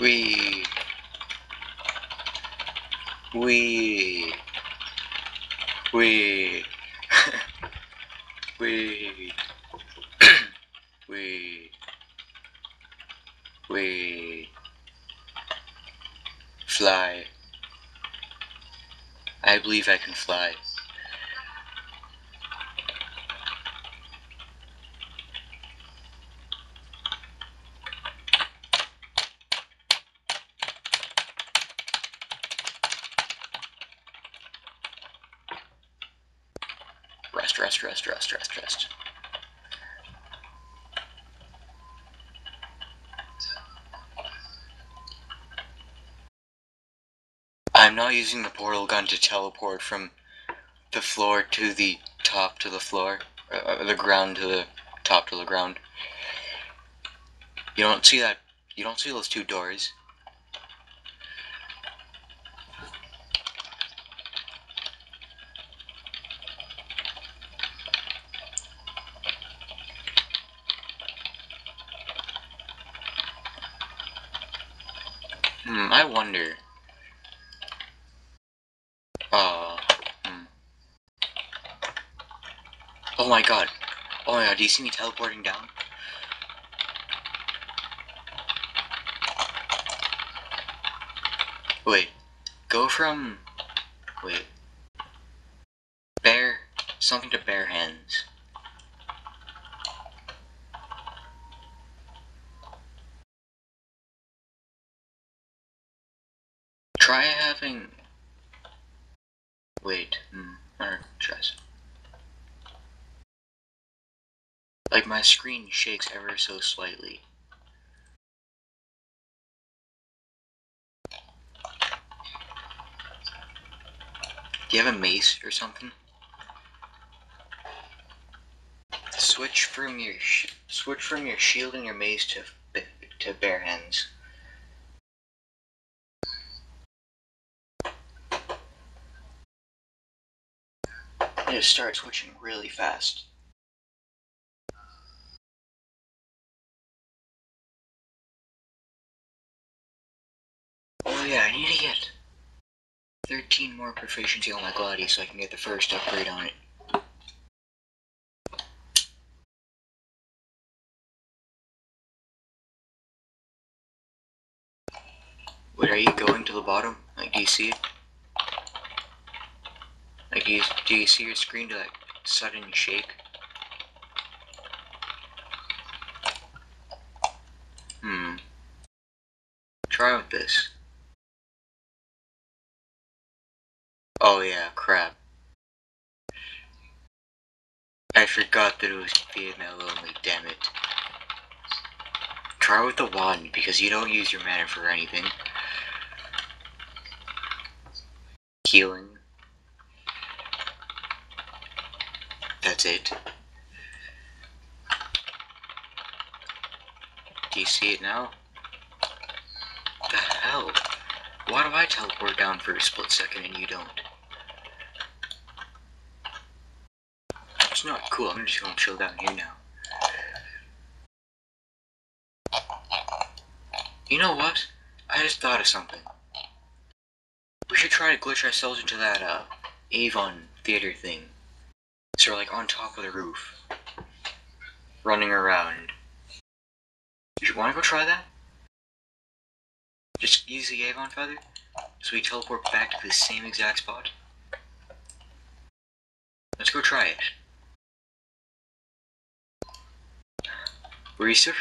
We. We. We. we. we. We. Fly. I believe I can fly. Rest, rest, rest, rest, rest, rest. I'm not using the portal gun to teleport from the floor to the top to the floor, uh, uh, the ground to the top to the ground. You don't see that. You don't see those two doors. I wonder. Uh, hmm. Oh my god. Oh my god, do you see me teleporting down? Wait. Go from... Wait. Bear... Something to bare hands. Try having... Wait, hmm, tries. Like my screen shakes ever so slightly. Do you have a mace or something? Switch from your switch from your shield and your mace to to bare hands. It starts switching really fast. Oh yeah, I need to get 13 more proficiency on my Gladius so I can get the first upgrade on it. Wait, are you going to the bottom? Like, do you see it? Like, do you, do you see your screen to like sudden shake? Hmm. Try with this. Oh yeah, crap. I forgot that it was female only, damn it. Try with the wand, because you don't use your mana for anything. Healing. That's it. Do you see it now? The hell? Why do I teleport down for a split second and you don't? It's not cool, I'm just gonna chill down here now. You know what? I just thought of something. We should try to glitch ourselves into that, uh, Avon theater thing. So we're like on top of the roof. Running around. You wanna go try that? Just use eh, the Avon feather, so we teleport back to the same exact spot. Let's go try it. Still